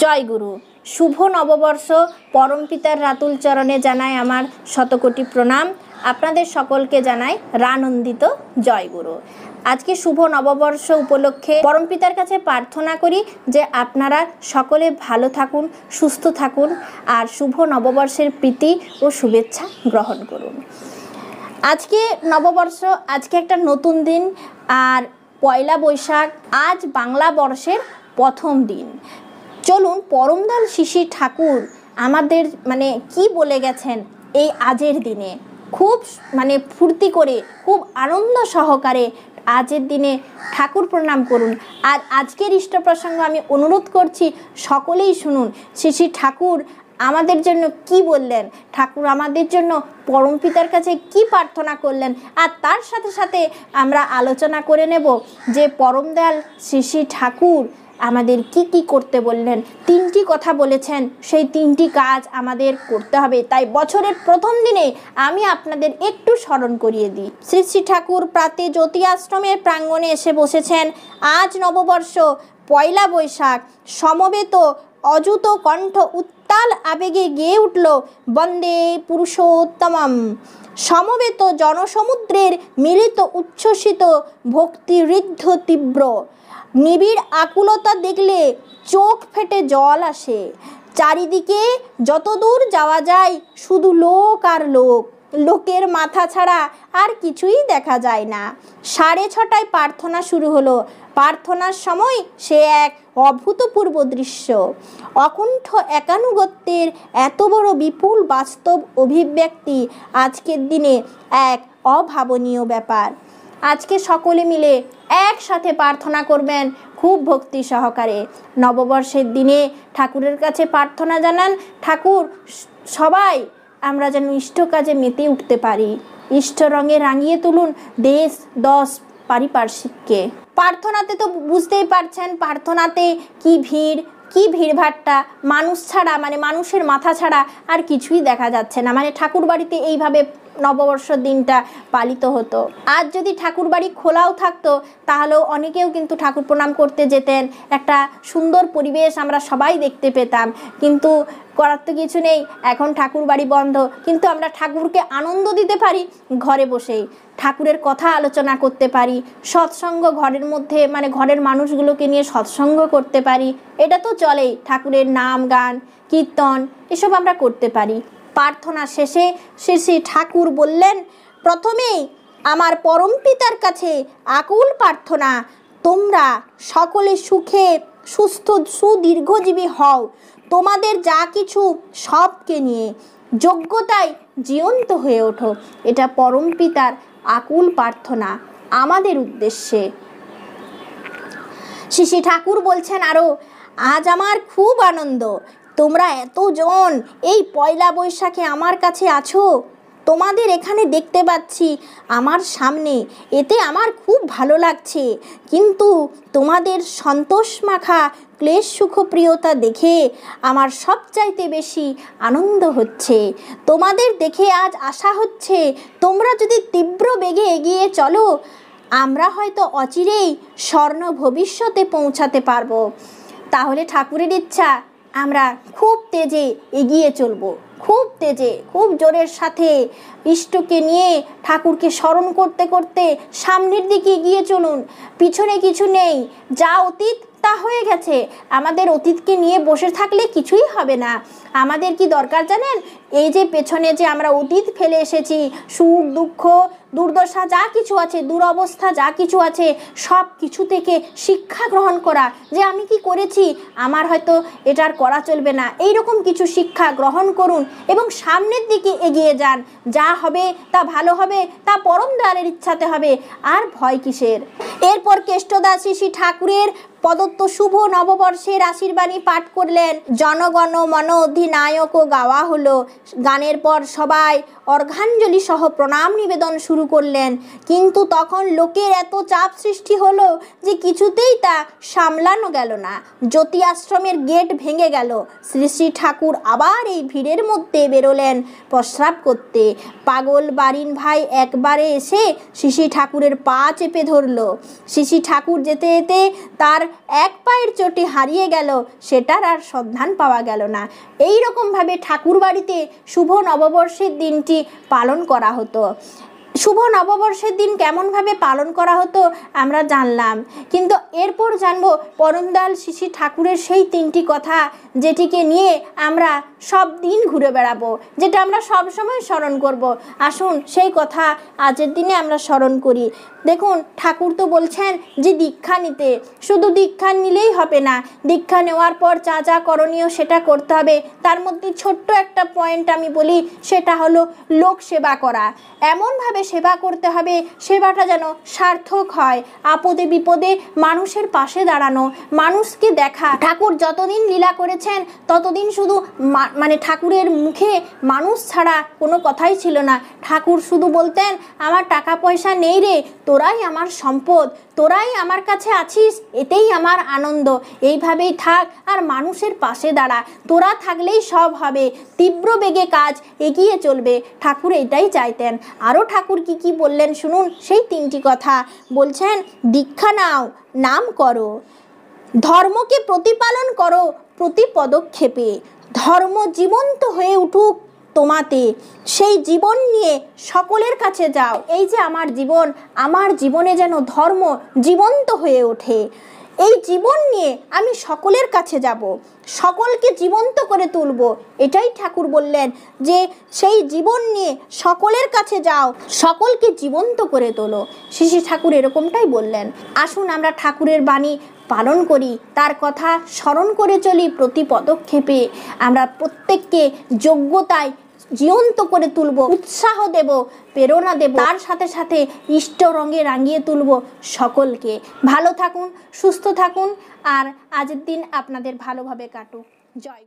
জয় গুরু শুভ নববর্ষ পরমপিতার রাতুল চরণে জানায় আমার শতকোটি প্রণাম। আপনাদের সকলকে জানাই রানন্দিত জয় গুরু আজকে শুভ নববর্ষ উপলক্ষে পরমপিতার কাছে প্রার্থনা করি যে আপনারা সকলে ভালো থাকুন, সুস্থ থাকুন আর শুভ নববর্ষের প্রীতি ও শুভেচ্ছা গ্রহণ করুন। আজকে নববর্ষ, আজকে একটা নতুন দিন আর পয়লা বৈশাখ আজ বাংলা বর্ষের প্রথম দিন। চলুন পরমদাল শিশি ঠাকুর আমাদের মানে কি বলে গেছেন এই আজের দিনে? খুব মানে ফুর্তি করে, খুব আনন্দ সহকারে আজের দিনে ঠাকুর প্রণাম করুন। আর আজকের ইষ্ট প্রসঙ্গ আমি অনুরোধ করছি সকলেই শুনুন। শিশি ঠাকুর আমাদের জন্য কি বললেন? ঠাকুর আমাদের জন্য পরম পিতার কাছে কি প্রার্থনা করলেন? আর তার সাথে সাথে আমরা আলোচনা করে নেব যে পরম দয়াল শ্রী ঠাকুর আমাদের কি কি করতে বললেন? তিনটি কথা বলেছেন। সেই তিনটি কাজ আমাদের করতে হবে। তাই বছরের প্রথম দিনে আমি আপনাদের একটু স্মরণ করিয়ে দিই। শ্রী শ্রী ঠাকুর প্রাতে জ্যোতি আশ্রমের প্রাঙ্গণে এসে বসেছেন। আজ নববর্ষ, পয়লা বৈশাখ। সমবেত, অযুত কণ্ঠ উত্তাল আবেগে গেয়ে উঠল, বন্দে পুরুষোত্তমম। সমবেত জনসমুদ্রের মিলিত উচ্ছ্বসিত ভক্তিঋদ্ধ তীব্র। নিবিড় আকুলতা দেখলে চোখ ফেটে জল আসে। চারিদিকে যতদূর যাওয়া যায়, শুধু লোক আর লোক। লোকের মাথা ছাড়া আর কিছুই দেখা যায় না। সাড়ে ছটায় প্রার্থনা শুরু হলো। প্রার্থনার সময় সে এক অভূতপূর্ব দৃশ্য। অকুণ্ঠ একানুগত্যের এত বড় বিপুল বাস্তব অভিব্যক্তি আজকের দিনে এক অভাবনীয় ব্যাপার। আজকে সকলে মিলে একসাথে প্রার্থনা করবেন খুব ভক্তি সহকারে। নববর্ষের দিনে ঠাকুরের কাছে প্রার্থনা জানান, ঠাকুর, সবাই আমরা যেন ইষ্ট কাজে মেতে উঠতে পারি। ইষ্ট রঙে রাঙিয়ে তুলুন দেশ, দশ পারিপার্শ্বিককে। প্রার্থনাতে তো বুঝতেই পারছেন, প্রার্থনাতে কি ভিড়, কি ভিড়ভাট্টা, মানুষ ছাড়া মানে মানুষের মাথা ছাড়া আর কিছুই দেখা যাচ্ছে না। মানে ঠাকুর বাড়িতে এইভাবে নববর্ষ দিনটা পালিত হতো। আজ যদি ঠাকুর বাড়ি খোলাও থাকতো, তাহলেও অনেকেও কিন্তু ঠাকুর প্রণাম করতে যেতেন। একটা সুন্দর পরিবেশ আমরা সবাই দেখতে পেতাম। কিন্তু করার তো কিছু নেই, এখন ঠাকুর বাড়ি বন্ধ। কিন্তু আমরা ঠাকুরকে আনন্দ দিতে পারি ঘরে বসেই। ঠাকুরের কথা আলোচনা করতে পারি, সৎসঙ্গ ঘরের মধ্যে মানে ঘরের মানুষগুলোকে নিয়ে সৎসঙ্গ করতে পারি। এটা তো চলেই, ঠাকুরের নাম, গান, কীর্তন, এসব আমরা করতে পারি। প্রার্থনা শেষে শ্রী শ্রী ঠাকুর বললেন, প্রথমেই আমার পরম পিতার কাছে আকুল প্রার্থনা। তোমরা সকলে সুখে, সুস্থ, সুদীর্ঘজীবী হও। তোমাদের যা কিছু সবকে নিয়ে যোগ্যতায় জীবন্ত হয়ে ওঠো। এটা পরম পিতার আকুল প্রার্থনা আমাদের উদ্দেশ্যে। শিশি ঠাকুর বলছেন আরও আজ আমার খুব আনন্দ। তোমরা এতজন এই পয়লা বৈশাখে আমার কাছে আছো? তোমাদের এখানে দেখতে পাচ্ছি আমার সামনে। এতে আমার খুব ভালো লাগছে। কিন্তু তোমাদের সন্তোষ মাখা ক্লেশ সুখপ্রিয়তা দেখে আমার সবচাইতে বেশি আনন্দ হচ্ছে। তোমাদের দেখে আজ আশা হচ্ছে তোমরা যদি তীব্র বেগে এগিয়ে চলো, আমরা হয়তো অচিরেই স্বর্ণ ভবিষ্যতে পৌঁছাতে পারব। তাহলে ঠাকুরের ইচ্ছা আমরা খুব তেজে এগিয়ে চলবো। খুব তেজে, খুব জোরের সাথে ইষ্টকে নিয়ে ঠাকুরকে স্মরণ করতে করতে সামনের দিকে এগিয়ে চলুন। পিছনে কিছু নেই। যা অতীত তা হয়ে গেছে। আমাদের অতীতকে নিয়ে বসে থাকলে কিছুই হবে না। আমাদের কি দরকার জানেন? এই যে পেছনে যে আমরা অতীত ফেলে এসেছি, সুখ, দুঃখ, দুর্দশা যা কিছু আছে, দুরবস্থা যা কিছু আছে, সব কিছু থেকে শিক্ষা গ্রহণ করা, যে আমি কি করেছি, আমার হয়তো এটার করা চলবে না। এই রকম কিছু শিক্ষা গ্রহণ করুন এবং সামনের দিকে এগিয়ে যান। যা হবে তা ভালো হবে, তা পরম দয়ালের ইচ্ছাতে হবে। আর ভয় কিসের? এরপর কেষ্টদাসী শ্রী ঠাকুরের প্রদত্ত শুভ নববর্ষের আশীর্বাণী পাঠ করলেন জনগণ মন অধিনায়কও গাওয়া হলো। গানের পর সবাই অর্ঘাঞ্জলি সহ প্রণাম নিবেদন শুরু শুরু করলেন। কিন্তু তখন লোকের এত চাপ সৃষ্টি হলো যে কিছুতেই তা সামলানো গেল না। জ্যোতি আশ্রমের গেট ভেঙে গেল। শ্রী শ্রী ঠাকুর আবার এই ভিড়ের মধ্যে বেরোলেন প্রস্রাব করতে। পাগল বারিন ভাই একবারে এসে শিশি ঠাকুরের পা চেপে ধরলো। শিশি ঠাকুর যেতে যেতে তার এক পায়ের চটি হারিয়ে গেল, সেটার আর সন্ধান পাওয়া গেল না। এই রকমভাবে ঠাকুর বাড়িতে শুভ নববর্ষের দিনটি পালন করা হতো। শুভ নববর্ষের দিন কেমনভাবে পালন করা হতো আমরা জানলাম। কিন্তু এরপর জানব পরমদাল শিশি ঠাকুরের সেই তিনটি কথা যেটিকে নিয়ে আমরা সব দিন ঘুরে বেড়াবো, যেটা আমরা সব সময় স্মরণ করব। আসুন সেই কথা আজের দিনে আমরা স্মরণ করি। দেখুন, ঠাকুর তো বলছেন যে দীক্ষা নিতে। শুধু দীক্ষা নিলেই হবে না, দীক্ষা নেওয়ার পর যা যা করণীয় সেটা করতে হবে। তার মধ্যে ছোট্ট একটা পয়েন্ট আমি বলি, সেটা হলো লোক সেবা করা। এমনভাবে সেবা করতে হবে। সেবাটা যেন সার্থক হয়। আপদে বিপদে মানুষের পাশে দাঁড়ানো, মানুষকে দেখা। ঠাকুর যতদিন লীলা করেছেন, ততদিন শুধু মানে ঠাকুরের মুখে মানুষ ছাড়া কোনো কথাই ছিল না। ঠাকুর শুধু বলতেন, আমার টাকা পয়সা নেই রে, তোরাই আমার সম্পদ, তোরাই আমার কাছে আছিস, এতেই আমার আনন্দ। এইভাবেই থাক আর মানুষের পাশে দাঁড়া। তোরা থাকলেই সব হবে। তীব্র বেগে কাজ এগিয়ে চলবে। ঠাকুর এটাই চাইতেন। আরও ঠাকুর কি কি বললেন শুনুন, সেই তিনটি কথা। বলছেন, দীক্ষা নাও, নাম করো। ধর্মকে প্রতিপালন করো, প্রতি পদক্ষেপে। ধর্ম জীবন্ত হয়ে উঠুক তোমাতে। সেই জীবন নিয়ে সকলের কাছে যাও। এই যে আমার জীবন, আমার জীবনে যেন ধর্ম জীবন্ত হয়ে ওঠে। এই জীবন নিয়ে আমি সকলের কাছে যাব। সকলকে জীবন্ত করে তুলব। এটাই ঠাকুর বললেন যে, সেই জীবন নিয়ে সকলের কাছে যাও, সকলকে জীবন্ত করে তোলো। শিশি ঠাকুর এরকমটাই বললেন। আসুন আমরা ঠাকুরের বাণী পালন করি, তার কথা স্মরণ করে চলি প্রতি পদক্ষেপে। আমরা প্রত্যেককে যোগ্যতায় জীবন্ত করে তুলব, উৎসাহ দেব, প্রেরণা দেব, তার সাথে সাথে ইষ্ট রঙে রাঙিয়ে তুলব সকলকে। ভালো থাকুন, সুস্থ থাকুন, আর আজের দিন আপনাদের ভালোভাবে কাটুক। জয়